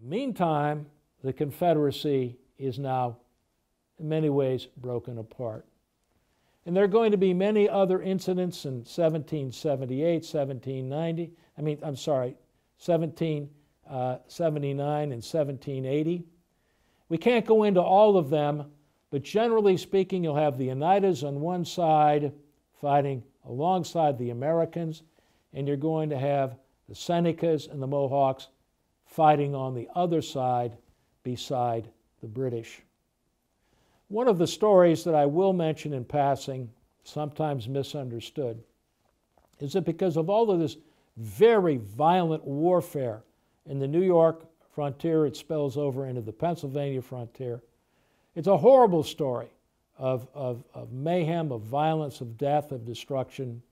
Meantime, the Confederacy is now, in many ways, broken apart. And there are going to be many other incidents in 1778, 1790, I mean, I'm sorry, 1779 uh, and 1780. We can't go into all of them, but generally speaking, you'll have the Oneidas on one side fighting alongside the Americans, and you're going to have the Senecas and the Mohawks fighting on the other side beside the British. One of the stories that I will mention in passing, sometimes misunderstood, is that because of all of this very violent warfare in the New York frontier, it spills over into the Pennsylvania frontier. It's a horrible story of, of, of mayhem, of violence, of death, of destruction.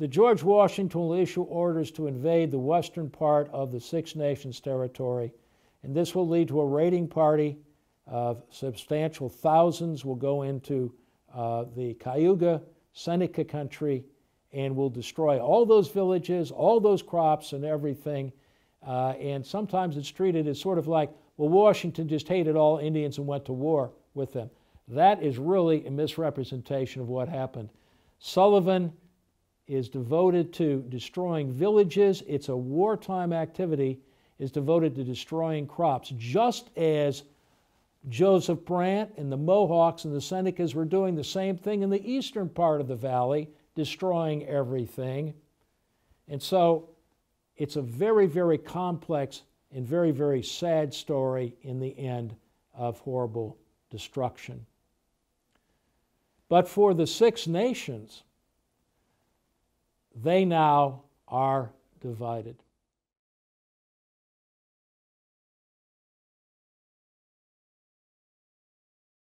The George Washington will issue orders to invade the western part of the Six Nations territory, and this will lead to a raiding party of substantial thousands will go into uh, the Cayuga, Seneca country, and will destroy all those villages, all those crops, and everything. Uh, and sometimes it's treated as sort of like, well, Washington just hated all Indians and went to war with them. That is really a misrepresentation of what happened. Sullivan is devoted to destroying villages. It's a wartime activity, is devoted to destroying crops, just as Joseph Brant and the Mohawks and the Senecas were doing the same thing in the eastern part of the valley, destroying everything. And so it's a very, very complex and very, very sad story in the end of horrible destruction. But for the Six Nations, they now are divided.